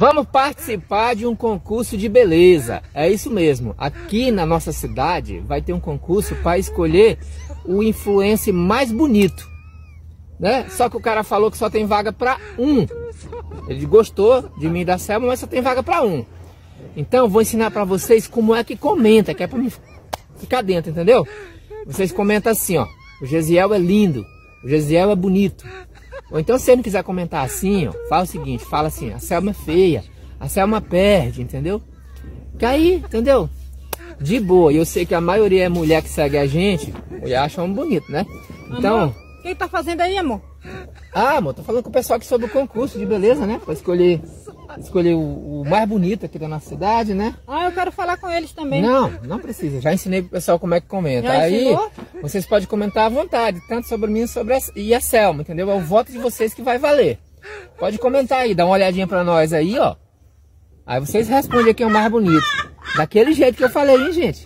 Vamos participar de um concurso de beleza. É isso mesmo. Aqui na nossa cidade vai ter um concurso para escolher o influencer mais bonito. Né? Só que o cara falou que só tem vaga para um. Ele gostou de mim da Selma, mas só tem vaga para um. Então vou ensinar para vocês como é que comenta, que é para mim ficar dentro, entendeu? Vocês comentam assim, ó. O Gesiel é lindo. O Gesiel é bonito. Ou então, se você não quiser comentar assim, ó, fala o seguinte, fala assim, a Selma é feia, a Selma perde, entendeu? Que aí, entendeu? De boa. E eu sei que a maioria é mulher que segue a gente, e acha um bonito, né? Então. Amor, o que tá fazendo aí, amor? Ah, amor, tô falando com o pessoal aqui sobre o concurso de beleza, né? Pra escolher, escolher o, o mais bonito aqui da nossa cidade, né? Ah, eu quero falar com eles também. Não, não precisa. Já ensinei pro pessoal como é que comenta. Já Aí ensinou? vocês podem comentar à vontade, tanto sobre mim sobre a, e a Selma, entendeu? É o voto de vocês que vai valer. Pode comentar aí, dá uma olhadinha pra nós aí, ó. Aí vocês respondem quem é o mais bonito. Daquele jeito que eu falei, hein, gente?